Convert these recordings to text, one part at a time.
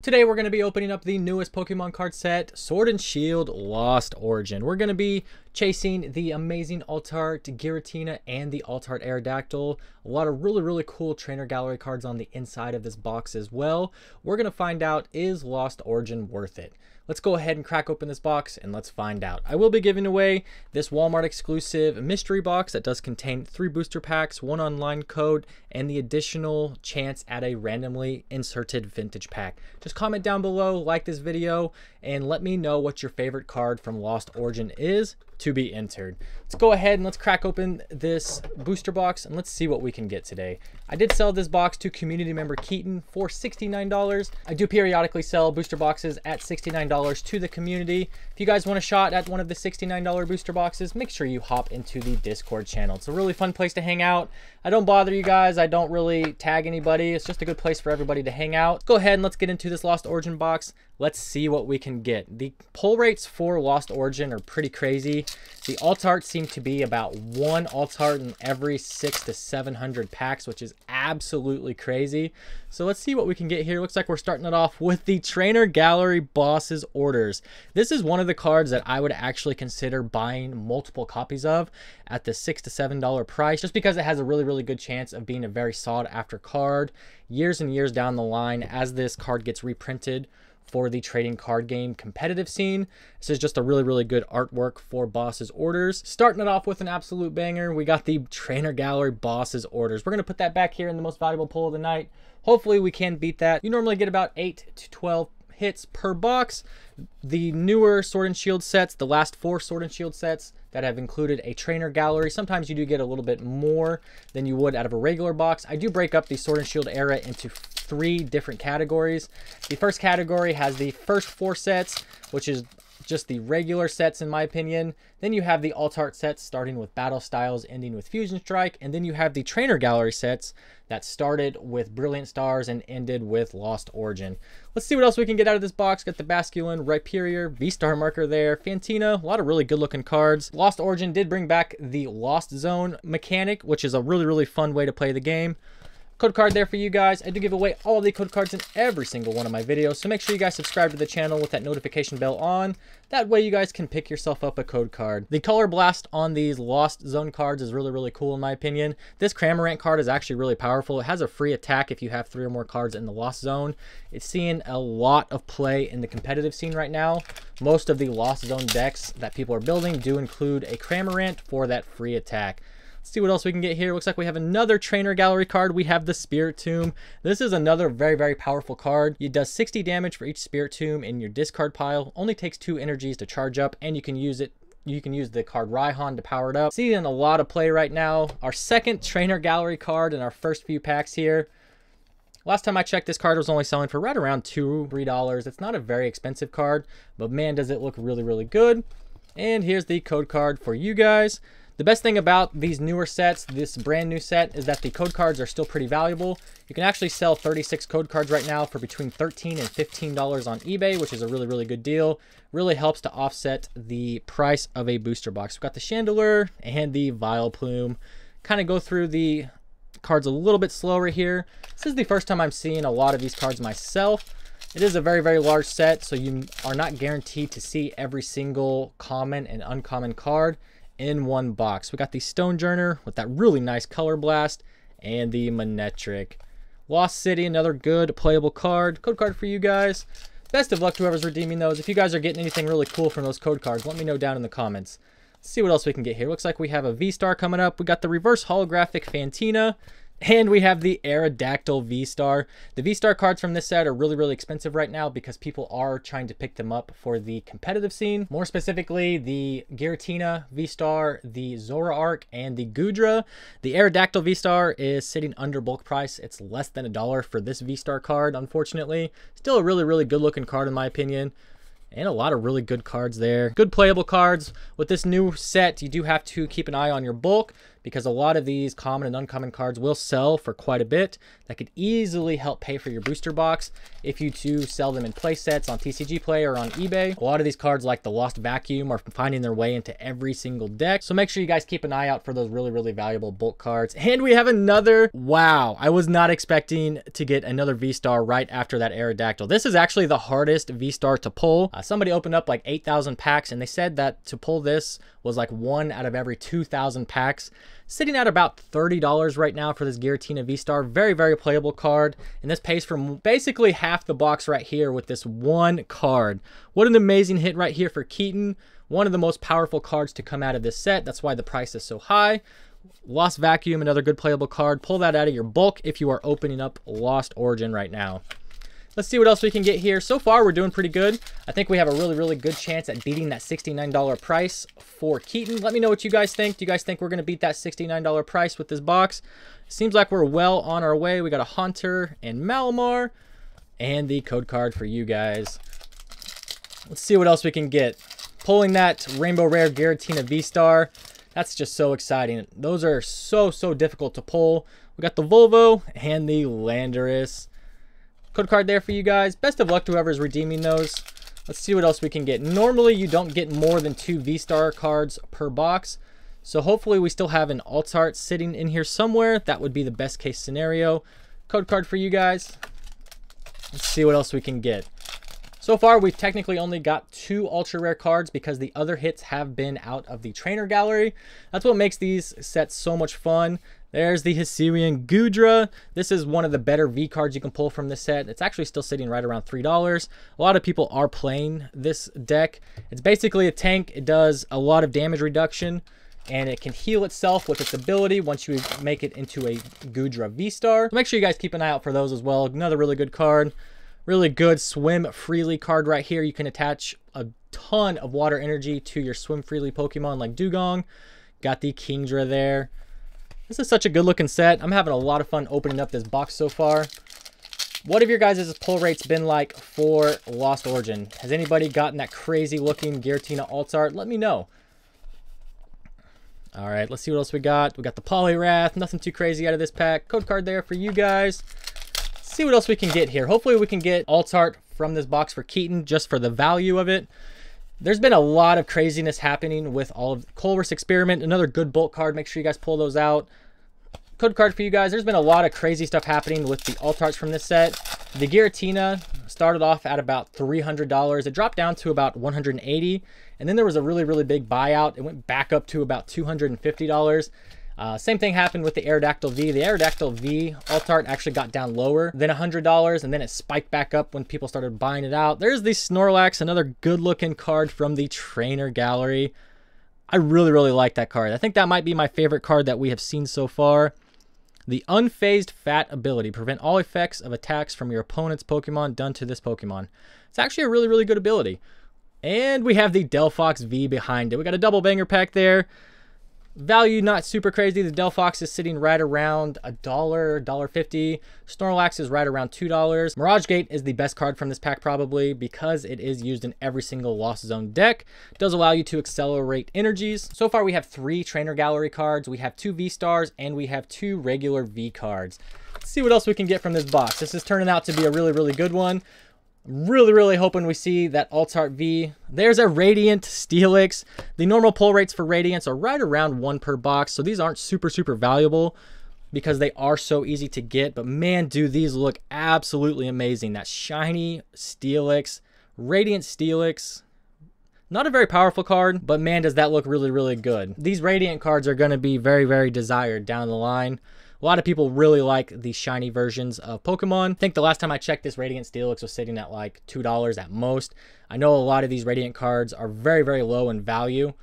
Today we're going to be opening up the newest Pokemon card set, Sword and Shield Lost Origin. We're going to be chasing the amazing Altart Giratina and the Altart Aerodactyl. A lot of really, really cool trainer gallery cards on the inside of this box as well. We're going to find out, is Lost Origin worth it? Let's go ahead and crack open this box and let's find out. I will be giving away this Walmart exclusive mystery box that does contain three booster packs, one online code, and the additional chance at a randomly inserted vintage pack. Just comment down below, like this video, and let me know what your favorite card from Lost Origin is to be entered. Let's go ahead and let's crack open this booster box and let's see what we can get today. I did sell this box to community member Keaton for $69. I do periodically sell booster boxes at $69 to the community. If you guys want a shot at one of the $69 booster boxes, make sure you hop into the Discord channel. It's a really fun place to hang out. I don't bother you guys. I don't really tag anybody. It's just a good place for everybody to hang out. Go ahead and let's get into this Lost Origin box. Let's see what we can get. The pull rates for Lost Origin are pretty crazy. The alt art seem to be about one alt art in every six to 700 packs, which is absolutely crazy. So let's see what we can get here. Looks like we're starting it off with the Trainer Gallery Boss's Orders. This is one of the cards that I would actually consider buying multiple copies of at the six to seven dollar price, just because it has a really, really good chance of being a very sought after card years and years down the line as this card gets reprinted for the trading card game competitive scene. This is just a really, really good artwork for Boss's Orders. Starting it off with an absolute banger, we got the Trainer Gallery Boss's Orders. We're going to put that back here in the most valuable pull of the night. Hopefully we can beat that. You normally get about 8 to 12 hits per box. The newer Sword and Shield sets, the last four Sword and Shield sets that have included a trainer gallery. Sometimes you do get a little bit more than you would out of a regular box. I do break up the Sword and Shield era into three different categories. The first category has the first four sets, which is just the regular sets in my opinion. Then you have the alt art sets starting with battle styles, ending with fusion strike, and then you have the trainer gallery sets that started with brilliant stars and ended with lost origin. Let's see what else we can get out of this box. Got the Basculin, Rhyperior, V-Star marker there, Fantina, a lot of really good looking cards. Lost Origin did bring back the Lost Zone mechanic, which is a really, really fun way to play the game code card there for you guys. I do give away all the code cards in every single one of my videos, so make sure you guys subscribe to the channel with that notification bell on. That way you guys can pick yourself up a code card. The color blast on these Lost Zone cards is really, really cool in my opinion. This Cramorant card is actually really powerful. It has a free attack if you have three or more cards in the Lost Zone. It's seeing a lot of play in the competitive scene right now. Most of the Lost Zone decks that people are building do include a Cramorant for that free attack. See what else we can get here. Looks like we have another trainer gallery card. We have the Spiritomb. This is another very, very powerful card. It does 60 damage for each Spiritomb in your discard pile. Only takes two energies to charge up, and you can use it you can use the card Raihan to power it up. Seeing a lot of play right now. Our second trainer gallery card in our first few packs here. Last time I checked, this card was only selling for right around two, three dollars. It's not a very expensive card, but man, does it look really, really good. And here's the code card for you guys. The best thing about these newer sets, this brand new set, is that the code cards are still pretty valuable. You can actually sell 36 code cards right now for between 13 and $15 on eBay, which is a really, really good deal. Really helps to offset the price of a booster box. We've got the Chandelure and the Vileplume. Kind of go through the cards a little bit slower here. This is the first time I'm seeing a lot of these cards myself. It is a very, very large set, so you are not guaranteed to see every single common and uncommon card in one box. We got the Stonjourner with that really nice color blast and the Manectric. Lost City, another good playable card. Code card for you guys. Best of luck to whoever's redeeming those. If you guys are getting anything really cool from those code cards, let me know down in the comments. Let's see what else we can get here. Looks like we have a V-Star coming up. We got the reverse holographic Fantina. And we have the Aerodactyl V-Star. The V-Star cards from this set are really, really expensive right now because people are trying to pick them up for the competitive scene. More specifically, the Giratina V-Star, the Zoroark, and the Goodra. The Aerodactyl V-Star is sitting under bulk price. It's less than a dollar for this V-Star card, unfortunately. Still a really, really good looking card in my opinion and a lot of really good cards there. Good playable cards. With this new set, you do have to keep an eye on your bulk because a lot of these common and uncommon cards will sell for quite a bit. That could easily help pay for your booster box if you do sell them in play sets on TCG Play or on eBay. A lot of these cards like the Lost Vacuum are finding their way into every single deck. So make sure you guys keep an eye out for those really, really valuable bulk cards. And we have another, wow, I was not expecting to get another V-Star right after that Aerodactyl. This is actually the hardest V-Star to pull. Uh, somebody opened up like 8,000 packs and they said that to pull this was like one out of every 2,000 packs sitting at about $30 right now for this Giratina V-Star. Very, very playable card. And this pays for basically half the box right here with this one card. What an amazing hit right here for Keaton. One of the most powerful cards to come out of this set. That's why the price is so high. Lost Vacuum, another good playable card. Pull that out of your bulk if you are opening up Lost Origin right now. Let's see what else we can get here. So far, we're doing pretty good. I think we have a really, really good chance at beating that $69 price for Keaton. Let me know what you guys think. Do you guys think we're going to beat that $69 price with this box? Seems like we're well on our way. We got a Haunter and Malamar and the code card for you guys. Let's see what else we can get. Pulling that Rainbow Rare Giratina V-Star. That's just so exciting. Those are so, so difficult to pull. We got the Volvo and the Landorus. Code card there for you guys. Best of luck to whoever's redeeming those. Let's see what else we can get. Normally, you don't get more than two V-Star cards per box. So hopefully we still have an alt art sitting in here somewhere. That would be the best case scenario. Code card for you guys. Let's see what else we can get. So far, we've technically only got two ultra rare cards because the other hits have been out of the trainer gallery. That's what makes these sets so much fun. There's the Hisuian Goodra. This is one of the better V cards you can pull from this set. It's actually still sitting right around $3. A lot of people are playing this deck. It's basically a tank. It does a lot of damage reduction and it can heal itself with its ability once you make it into a Goodra V-Star. So make sure you guys keep an eye out for those as well. Another really good card. Really good swim freely card right here. You can attach a ton of water energy to your swim freely Pokemon like Dewgong. Got the Kingdra there. This is such a good looking set. I'm having a lot of fun opening up this box so far. What have your guys' pull rates been like for Lost Origin? Has anybody gotten that crazy looking Giratina alt art? Let me know. All right, let's see what else we got. We got the Poliwrath. Nothing too crazy out of this pack. Code card there for you guys. Let's see what else we can get here. Hopefully we can get alt art from this box for Keaton just for the value of it. There's been a lot of craziness happening with all of Colress Experiment. Another good bulk card. Make sure you guys pull those out. Code card for you guys. There's been a lot of crazy stuff happening with the alt arts from this set. The Giratina started off at about $300. It dropped down to about 180 and then there was a really, really big buyout. It went back up to about $250. Uh, same thing happened with the Aerodactyl V. The Aerodactyl V alt art actually got down lower than $100 and then it spiked back up when people started buying it out. There's the Snorlax, another good looking card from the trainer gallery. I really, really like that card. I think that might be my favorite card that we have seen so far. The Unfazed Fat ability. Prevent all effects of attacks from your opponent's Pokemon done to this Pokemon. It's actually a really, really good ability. And we have the Delphox V behind it. We got a double banger pack there. Value not super crazy. The Delphox is sitting right around a dollar, dollar fifty. Snorlax is right around two dollars. Mirage Gate is the best card from this pack probably because it is used in every single Lost Zone deck. It does allow you to accelerate energies. So far we have three Trainer Gallery cards. We have two V Stars and we have two regular V cards. Let's see what else we can get from this box. This is turning out to be a really, really good one. Really, really hoping we see that Altart V. There's a Radiant Steelix. The normal pull rates for Radiants are right around one per box, so these aren't super, super valuable because they are so easy to get. But man, do these look absolutely amazing. That shiny Steelix, Radiant Steelix. Not a very powerful card, but man, does that look really, really good. These Radiant cards are going to be very, very desired down the line. A lot of people really like the shiny versions of Pokemon. I think the last time I checked this Radiant Steelix was sitting at like $2 at most. I know a lot of these Radiant cards are very, very low in value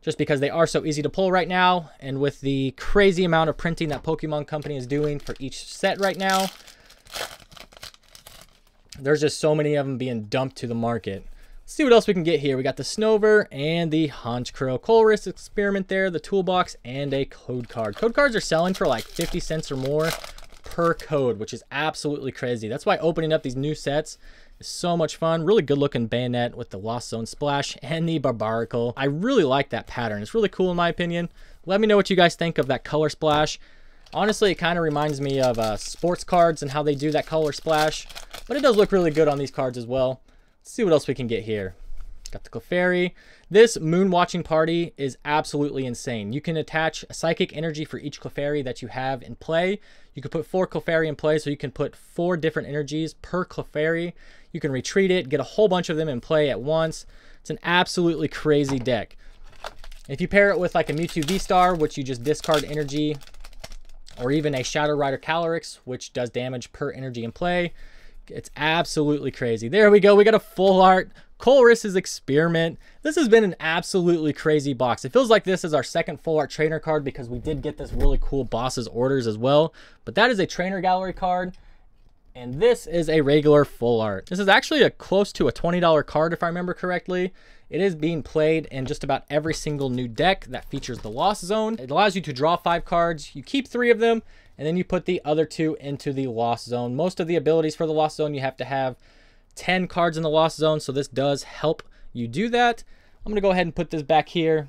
just because they are so easy to pull right now. And with the crazy amount of printing that Pokemon Company is doing for each set right now, there's just so many of them being dumped to the market. Let's see what else we can get here. We got the Snover and the Honchkrow Colress experiment there, the toolbox, and a code card. Code cards are selling for like 50 cents or more per code, which is absolutely crazy. That's why opening up these new sets is so much fun. Really good looking Binacle with the Lost Zone splash and the Barbaracle. I really like that pattern. It's really cool in my opinion. Let me know what you guys think of that color splash. Honestly, it kind of reminds me of uh, sports cards and how they do that color splash. But it does look really good on these cards as well. Let's see what else we can get here. Got the Clefairy. This Moon Watching Party is absolutely insane. You can attach a psychic energy for each Clefairy that you have in play. You can put four Clefairy in play, so you can put four different energies per Clefairy. You can retreat it, get a whole bunch of them in play at once. It's an absolutely crazy deck. If you pair it with like a Mewtwo V-Star, which you just discard energy, or even a Shadow Rider Calyrex, which does damage per energy in play, it's absolutely crazy. There we go. We got a full art Colress's Experiment. This has been an absolutely crazy box. It feels like this is our second full art trainer card because we did get this really cool boss's orders as well. But that is a trainer gallery card. And this is a regular full art. This is actually a close to a $20 card if I remember correctly. It is being played in just about every single new deck that features the Lost Zone. It allows you to draw five cards. You keep three of them, and then you put the other two into the Lost Zone. Most of the abilities for the Lost Zone, you have to have 10 cards in the Lost Zone, so this does help you do that. I'm going to go ahead and put this back here.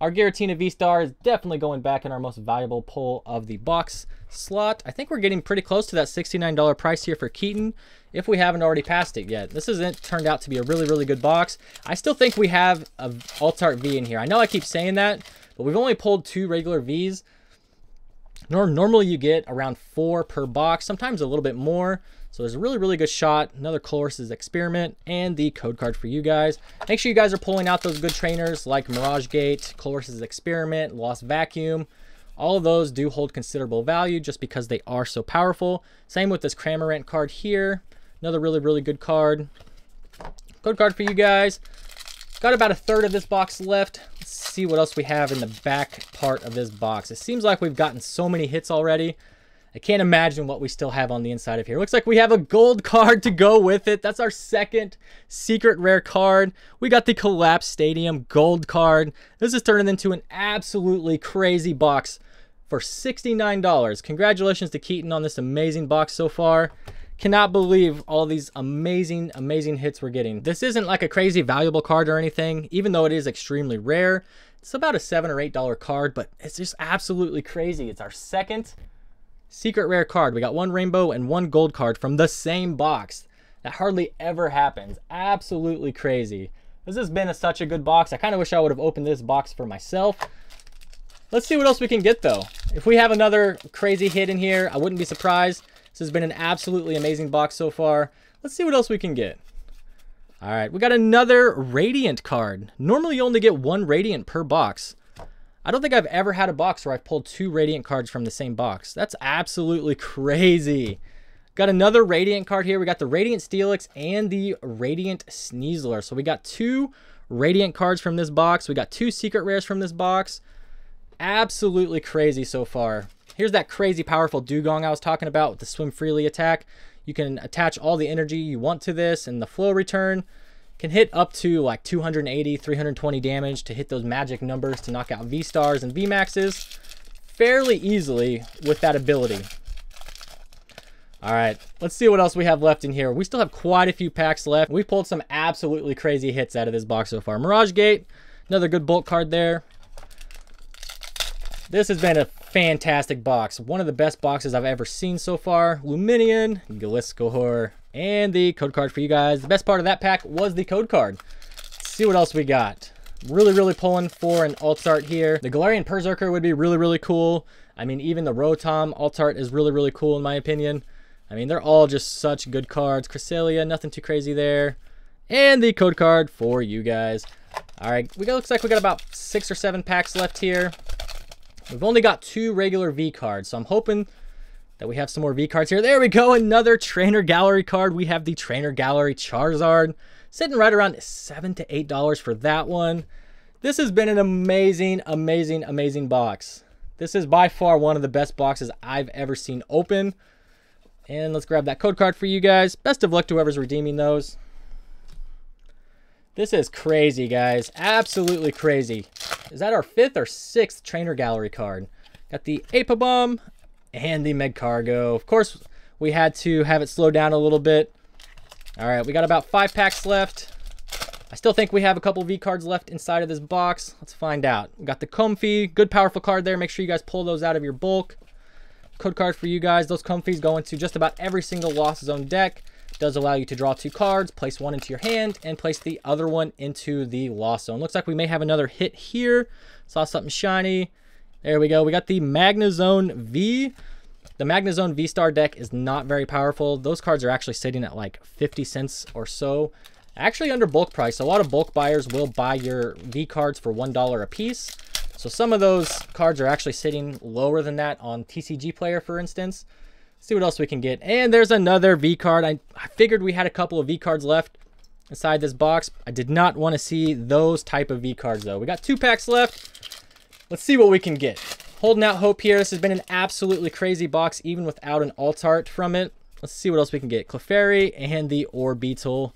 Our Giratina V-Star is definitely going back in our most valuable pull of the box slot. I think we're getting pretty close to that $69 price here for Keaton, if we haven't already passed it yet. This has turned out to be a really, really good box. I still think we have a Altart V in here. I know I keep saying that, but we've only pulled two regular Vs. Normally you get around four per box, sometimes a little bit more. So there's a really, really good shot. Another Colress's Experiment and the code card for you guys. Make sure you guys are pulling out those good trainers like Mirage Gate, Colress's Experiment, Lost Vacuum. All of those do hold considerable value just because they are so powerful. Same with this Cramorant card here. Another really, really good card. Code card for you guys. Got about a third of this box left. Let's see what else we have in the back part of this box. It seems like we've gotten so many hits already. I can't imagine what we still have on the inside of here. Looks like we have a gold card to go with it. That's our second secret rare card. We got the Collapse Stadium gold card. This is turning into an absolutely crazy box for $69. Congratulations to Keaton on this amazing box so far. Cannot believe all these amazing, amazing hits we're getting. This isn't like a crazy valuable card or anything, even though it is extremely rare. It's about a 7 or $8 card, but it's just absolutely crazy. It's our second secret rare card. We got one rainbow and one gold card from the same box. That hardly ever happens. Absolutely crazy. This has been a, such a good box. I kind of wish I would have opened this box for myself. Let's see what else we can get though. If we have another crazy hit in here, I wouldn't be surprised. This has been an absolutely amazing box so far. Let's see what else we can get. All right, we got another Radiant card. Normally you only get one Radiant per box. I don't think I've ever had a box where I've pulled two Radiant cards from the same box. That's absolutely crazy. Got another Radiant card here. We got the Radiant Steelix and the Radiant Sneasler. So we got two Radiant cards from this box. We got two Secret Rares from this box. Absolutely crazy so far. Here's that crazy powerful Dewgong I was talking about with the Swim Freely attack. You can attach all the energy you want to this and the flow return can hit up to like 280, 320 damage to hit those magic numbers to knock out V-Stars and V-Maxes fairly easily with that ability. All right, let's see what else we have left in here. We still have quite a few packs left. We've pulled some absolutely crazy hits out of this box so far. Mirage Gate, another good bulk card there. This has been a fantastic box. One of the best boxes I've ever seen so far. Lumineon, Gliscor, and the code card for you guys. The best part of that pack was the code card. Let's see what else we got. Really, really pulling for an alt art here. The Galarian Perrserker would be really, really cool. I mean, even the Rotom alt art is really, really cool in my opinion. I mean, they're all just such good cards. Cresselia, nothing too crazy there. And the code card for you guys. All right, we got, looks like we got about six or seven packs left here. We've only got two regular V cards, so I'm hoping that we have some more V cards here. There we go, another Trainer Gallery card. We have the Trainer Gallery Charizard, sitting right around 7 to $8 for that one. This has been an amazing, amazing, amazing box. This is by far one of the best boxes I've ever seen open. And let's grab that code card for you guys. Best of luck to whoever's redeeming those. This is crazy, guys. Absolutely crazy. Is that our fifth or sixth Trainer Gallery card? Got the Apabomb, and the Magcargo. Of course, we had to have it slow down a little bit. All right, we got about five packs left. I still think we have a couple V cards left inside of this box. Let's find out. We got the Comfey, good powerful card there. Make sure you guys pull those out of your bulk. Code card for you guys. Those Comfies go into just about every single Lost Zone deck. Does allow you to draw two cards, place one into your hand, and place the other one into the Lost Zone. Looks like we may have another hit here. Saw something shiny. There we go. We got the Magnezone V. The Magnezone V-Star deck is not very powerful. Those cards are actually sitting at like 50 cents or so. Actually under bulk price. A lot of bulk buyers will buy your V cards for $1 a piece. So some of those cards are actually sitting lower than that on TCG Player, for instance. See what else we can get. And there's another V card. I, I figured we had a couple of V cards left inside this box. I did not want to see those type of V cards, though. We got two packs left. Let's see what we can get. Holding out hope here. This has been an absolutely crazy box, even without an alt art from it. Let's see what else we can get. Clefairy and the Orbeetle.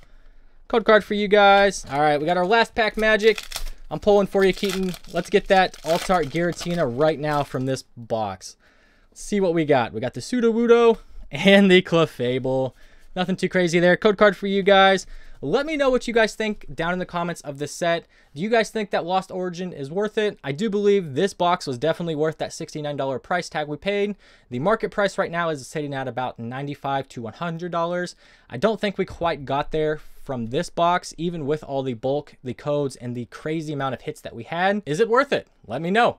Code card for you guys. All right, we got our last pack magic. I'm pulling for you, Keaton. Let's get that Altart Giratina right now from this box. See what we got. We got the Sudowoodo and the Clefable. Nothing too crazy there. Code card for you guys. Let me know what you guys think down in the comments of this set. Do you guys think that Lost Origin is worth it? I do believe this box was definitely worth that $69 price tag we paid. The market price right now is sitting at about 95 to $100. I don't think we quite got there from this box, even with all the bulk, the codes, and the crazy amount of hits that we had. Is it worth it? Let me know.